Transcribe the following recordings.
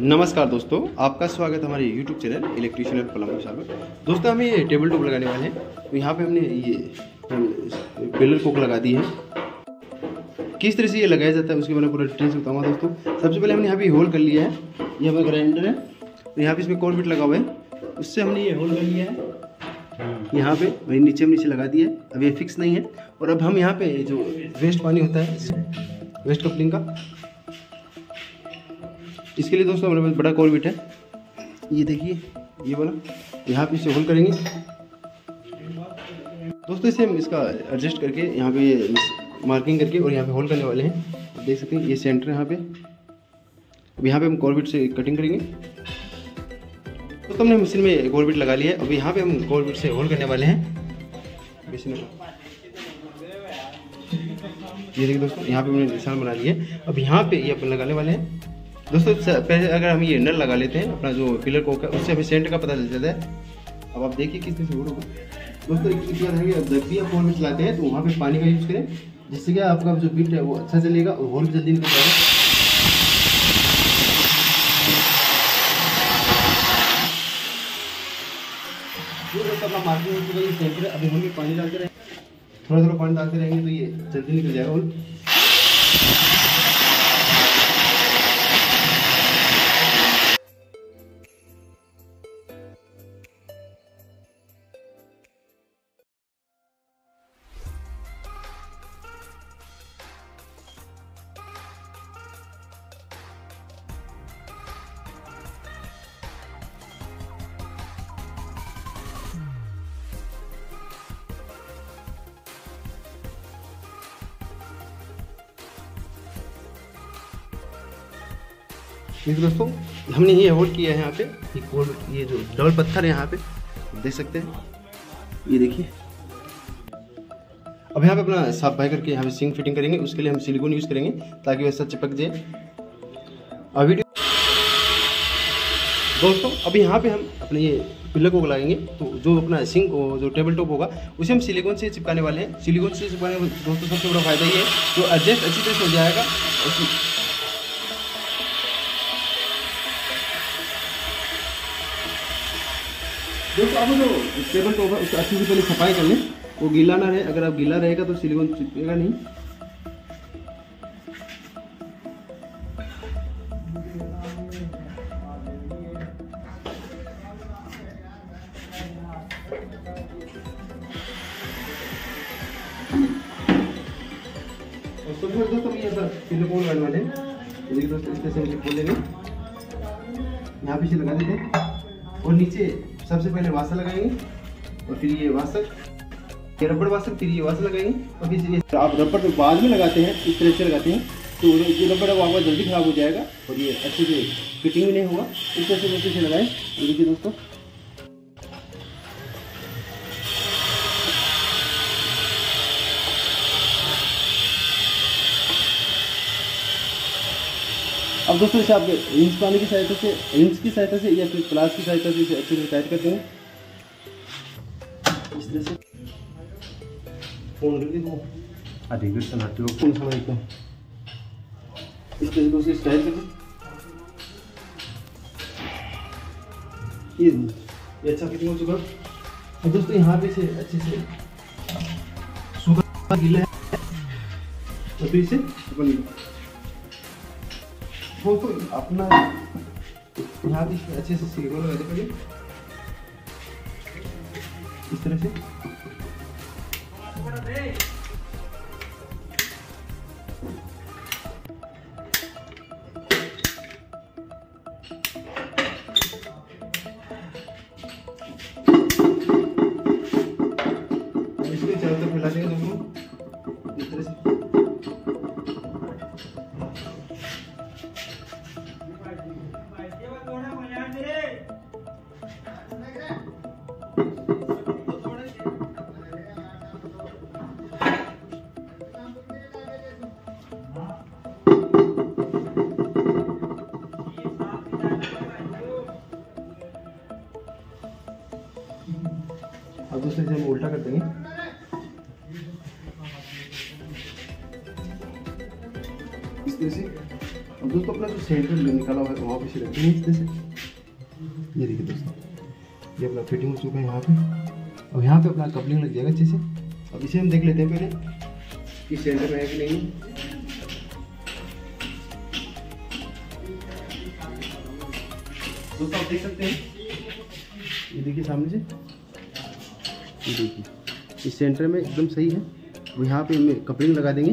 नमस्कार दोस्तों, आपका स्वागत हमारे YouTube channel electrician and plumber में दोस्तों, हम ये टेबल टॉप लगाने वाले हैं। तो यहाँ पे हमने ये पिलर कोक लगा दी है। किस तरह से ये लगाया जाता है, उसके बारे में पूरा डिटेल्स बताऊँगा दोस्तों। सबसे पहले हमने यहाँ पे होल कर लिया है। ये हमारा ग्राइंडर है। तो यहाँ पे इसमें कॉर्बिट लगा हुआ है। उससे हमने ये होल कर लिया है। यहाँ पे वही नीचे हम नीचे लगा दिया है। अब ये फिक्स नहीं है। और अब हम यहाँ पे जो वेस्ट पानी होता है वेस्ट कपलिंग का इसके लिए दोस्तों हमारे पास बड़ा कॉर्बिट है। ये देखिए, ये वाला। यहाँ पे इसे होल करेंगे। दोस्तों इसे हम इसका एडजस्ट करके यहाँ पे मार्किंग करके और यहाँ पे होल करने वाले हैं। देख सकते हैं, ये सेंटर है यहाँ पे। अब यहाँ पे हम कॉर्बिट से कटिंग करेंगे। दोस्तों हमने मशीन में कॉर्बिट लगा लिया है। अब यहाँ पे हम कॉर्बिट से होल करने वाले हैं। मशीन में। ये देखिए दोस्तों, यहाँ पे हमने निशान बना है। अब यहाँ पे ये अपन लगाने वाले हैं। दोस्तों पहले अगर हम ये नल लगा लेते हैं, अपना जो पिलर कोक है उससे हमें सेंटर का पता चल जाता है। अब आप देखिए किस तरह से होगा दोस्तों, एक चीज़ है जब भी आप फ़ोन में चलाते हैं तो वहाँ पे पानी का यूज़ करें, जिससे कि आपका जो बिट है, वो अच्छा चलेगा और होल जल्दी निकल जाएगा। अभी हम पानी डालते रहेंगे थोड़ा थोड़ा पानी डालते रहेंगे तो ये जल्दी निकल जाएगा। और देखिए दोस्तों, हमने ये होल्ड किया है यहाँ पे। ये होल्ड ये जो डबल पत्थर है यहाँ पे देख सकते हैं। ये देखिए। अब यहाँ पे अपना साफ़ भाई करके यहाँ पे सिंक फिटिंग करेंगे, उसके लिए हम सिलिकॉन यूज़ करेंगे, ताकि वैसा चिपक जाए। और वीडियो दोस्तों अभी यहाँ पे हम अपने ये पिलर को लगाएँगे तो जो अपना सिंक जो टेबल टॉप होगा, उसे हम सिलिकॉन से चिपकाने वाले हैं। सिलिकॉन से चिपकाने दोस्तों, सबसे बड़ा फ़ायदा ये है, जो एडजस्ट अच्छी तरह से हो जाएगा दोस्तों टेबल टॉप उसको अच्छी से पहले सफ़ाई कर लें। वो गीला ना रहे, अगर आप गीला रहेगा तो सिलिकॉन चिपकेगा नहीं। दोस्तों ये सर सिलिकॉन लगाने वाले देखिए दोस्तों इस तरह से खोल लेंगे यहाँ पीछे लगा देते हैं। और नीचे सबसे पहले वासा लगाएँगे, और फिर ये वासक ये रबड़ वासक फिर ये वासा लगाएँगे, और फिर ये आप रबड़ तो बाद में लगाते हैं, इस तरह से लगाते हैं तो ये रबड़ है वो आपका जल्दी खराब हो जाएगा, और ये अच्छे से फिटिंग भी नहीं होगा। इस तरह से लगाएँ। देखिए दोस्तों अब दोस्तों इसे आप इंच पानी की सहायता से इंच की सहायता से या फिर प्लास की सहायता से इसे अच्छे से टाइट करते हैं। इस तरह से। फ़ोन करके दो। अरे गुड सन हटो फ़ोन समझ एकदम इस तरह से दोस्तों इसे टाइट करते ये ये अच्छा फिटिंग हो चुका? अब दोस्तों यहाँ पे से अच्छे से सूखा गीला है। तो फिर इसे अपन वो तो अपना यहाँ भी अच्छे से सिलिकॉन लगा दे पड़े इस तरह से। से हम उल्टा कर देंगे इस तरह से अब दोस्तों अपना जो सेंटर निकाला हुआ है, वहाँ पे से रखते हैं इस तरह से। ये देखिए दोस्तों, ये अपना फिटिंग हो चुका है यहाँ पे। अब यहाँ पे अपना कपलिंग लग जाएगा अच्छे से। अब इसे हम देख लेते हैं पहले कि सेंटर में है कि नहीं। दोस्तों आप देख सकते हैं। ये देखिए सामने से। देखिए इस सेंटर में एकदम सही है। यहाँ पे कपलिंग लगा देंगे।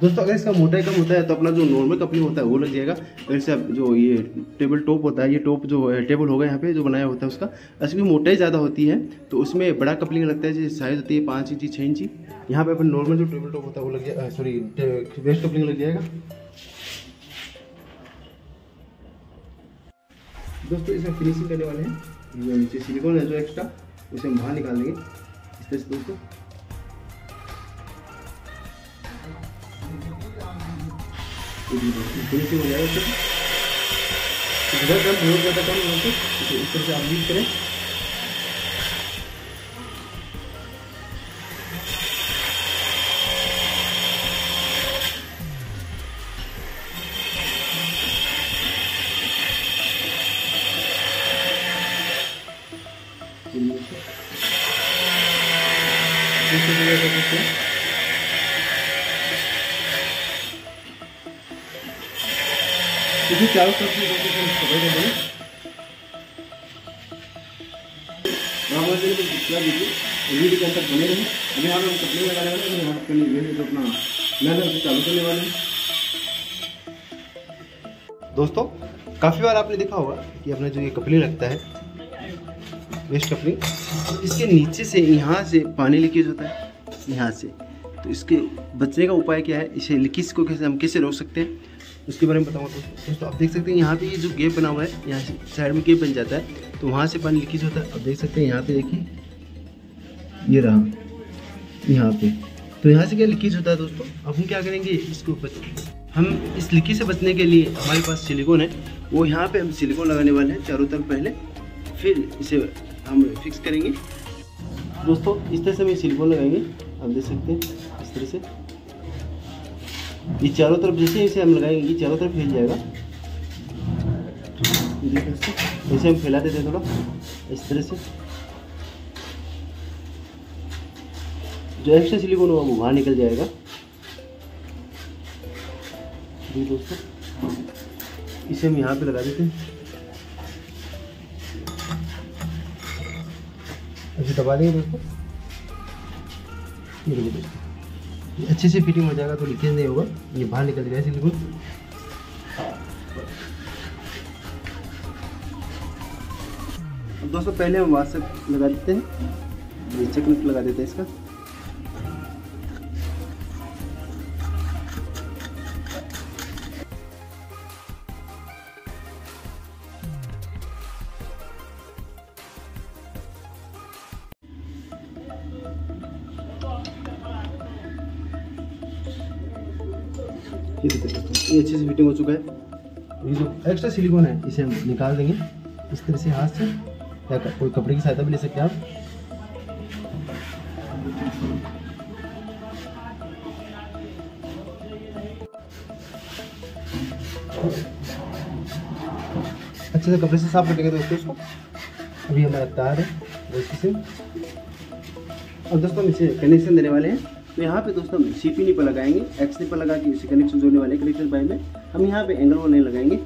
दोस्तों, अगर इसका मोटाई कम होता है तो अपना जो नॉर्मल कपलिंग होता है, वो लग जाएगा। अगर से जो ये टेबल टॉप होता है, ये टॉप जो टेबल होगा यहाँ पे, जो बनाया होता है उसका इसकी मोटाई ज़्यादा होती है तो उसमें बड़ा कपलिंग लगता है, जैसे साइज़ होती है पाँच इंची, छः इंची। यहाँ पे अपन नॉर्मल जो टेबल टॉप होता है, वो लग जाएगा सॉरी वेस्ट कपलिंग लग जाएगा। दोस्तों इसमें फिनिशिंग करने वाले हैं। ये नीचे सिलिकॉन है, जो एक्स्ट्रा उसे हम बाहर निकाल देंगे। इस तरह से दोस्तों। हो जाएगा इस तरह से आप यूज़ करें। क्योंकि चारों तरफ़ से सफ़ाई वीडियो के बने कपड़े लगाने वाले हैं यहाँ अपने चालू करने वाले हैं। दोस्तों, काफ़ी बार आपने देखा होगा कि अपना जो ये कपड़े लगता है वेस्ट कपड़े, इसके नीचे से, यहाँ से पानी लीकेज होता है, यहाँ से। तो इसके बचने का उपाय क्या है? इसे लीकेज को कैसे, हम कैसे रोक सकते हैं? उसके बारे में बताऊँ दोस्तों दोस्तों, आप देख सकते हैं यहाँ पे ये जो गेप बना हुआ है, यहाँ से साइड में गेप बन जाता है तो वहाँ से पानी लीकेज होता है। आप देख सकते हैं यहाँ पे देखिए, ये रहा, यहाँ पे। तो यहाँ से क्या लीकेज होता है, दोस्तों? अब हम क्या करेंगे इसको हम इस लीकेज से बचने के लिए हमारे पास सिलिकॉन है, वो यहाँ पे हम सिलिकॉन लगाने वाले हैं चारों तरफ़ पहले, फिर इसे हम फिक्स करेंगे। दोस्तों, इस तरह से हम ये सिलिकॉन लगाएँगे, आप देख सकते हैं, इस तरह से। ये चारों तरफ़ जैसे इसे हम लगाएँगे, ये चारों तरफ़ फैल जाएगा। ऐसे हम फैला देते थोड़ा, इस तरह से। जो एक्स्ट्रा सिलिकॉन होगा वो बाहर निकल जाएगा। जी दोस्तों इसे हम यहाँ पे लगा देते हैं। ऐसे दबा देंगे दोस्तों। ये दोस्तों अच्छे से फिटिंग हो जाएगा तो लीकेज नहीं होगा। ये बाहर निकल जाएगा सिलिकॉन दोस्तों, पहले हम वाट्सएप लगा देते हैं। ये चेक लगा देते हैं इसका। ये अच्छे से फिटिंग हो चुका है। ये जो एक्स्ट्रा सिलिकॉन है, इसे हम निकाल देंगे। इस तरह से हाथ से, या कोई कपड़े की सहायता भी ले सकते हैं आप। अच्छे से कपड़े से साफ़ करेंगे दोस्तों इसको। अभी हमारा तार है, दोस्तों से। और दोस्तों हम इसे कनेक्शन देने वाले हैं। तो यहाँ पे दोस्तों हम सी पी लगाएँगे एक्स निपल लगा के इसे कनेक्शन जोड़ने वाले कनेक्शन बाय में, हम यहाँ पे एंगल वो नहीं लगाएँगे।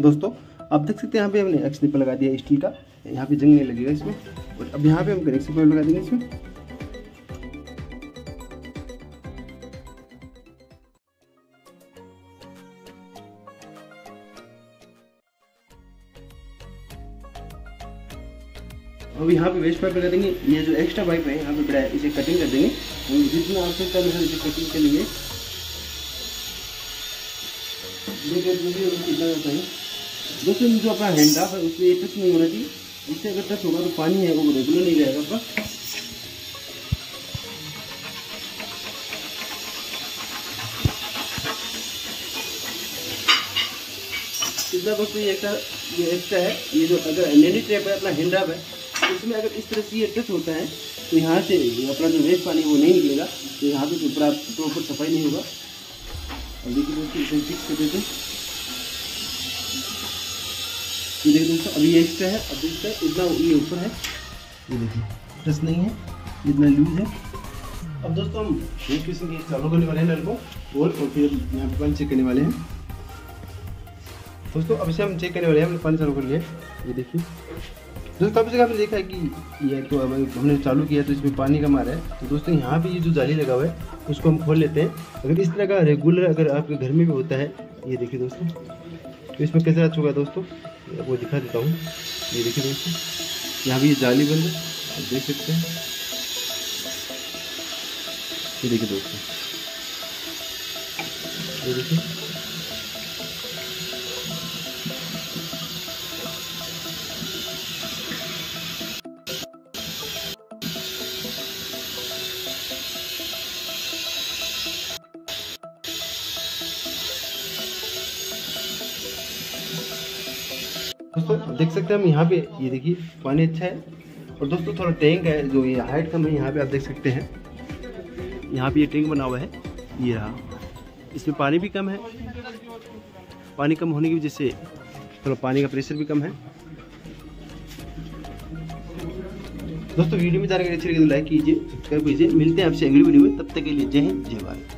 दोस्तों, आप देख सकते हैं यहाँ पे हमने एक्स निपल लगा दिया स्टील का, यहाँ पे जंग नहीं लगेगा इसमें, और अब यहाँ पे हम कनेक्शन पाइप लगा देंगे इसमें। अब यहाँ पे वेस्ट पाइप लगा देंगे ये जो एक्स्ट्रा पाइप है, यहाँ पे बड़ा इसे कटिंग कर देंगे। जितना आवश्यकता है इसे कटिंग के लिए दोस्तों जो अपना हैंड है, उसमें टच नहीं होना चाहिए। इससे अगर टच होगा तो पानी है, वो रेगुलर नहीं रहेगा आपका। इसका दोस्तों ये एक्स्ट्रा ये एक्स्ट्रा है। ये जो अगर नेनी टेप है, अपना हैंड है इसमें अगर इस तरह से ये टच होता है तो यहाँ से अपना जो वेस्ट पानी वो नहीं निकलेगा तो यहाँ पे प्रॉपर सफ़ाई नहीं होगा। और देखिए दोस्तों, इसे फिक्स कर देते हैं। ये देखिए दोस्तों, अभी एक्स्ट्रा है, अब देखते हैं इतना ये ऊपर है। ये देखिए प्रेस नहीं है, इतना लूज है। अब दोस्तों, हम एक किस्म के चालू करने वाले हैं नल को, और फिर यहाँ पे पानी चेक करने वाले हैं। दोस्तों, अब इसे हम चेक करने वाले हैं, हमने पानी चालू कर लिया ये देखिए। दोस्तों काफ़ी जगह हमने देखा है कि ये तो अब हमने चालू किया तो इसमें पानी कम रहा है। तो दोस्तों, यहाँ पे ये जो जाली लगा हुआ है, उसको हम खोल लेते हैं। अगर इस तरह का रेगुलर अगर आपके घर में भी होता है, ये देखिए दोस्तों। तो इसमें कैसे आ चुका दोस्तों? वो दिखा देता हूँ। ये देखिए दोस्तों। यहाँ भी ये जाली बंद है आप देख सकते हैं। ये देखिए दोस्तों। ये देखिए। दोस्तों देख सकते हैं हम यहाँ पे, ये देखिए, पानी अच्छा है। और दोस्तों, थोड़ा टैंक है, जो ये हाइट कम है, यहाँ पे आप देख सकते हैं। यहाँ पे ये टैंक बना हुआ है, ये रहा। इसमें पानी भी कम है। पानी कम होने की वजह से थोड़ा पानी का प्रेशर भी कम है। दोस्तों, वीडियो में जानकारी अच्छी लगी तो लाइक कीजिए, सब्सक्राइब कीजिए। मिलते हैं आपसे अगली वीडियो में। तब तक के लिए जय हिंद, जय भारत।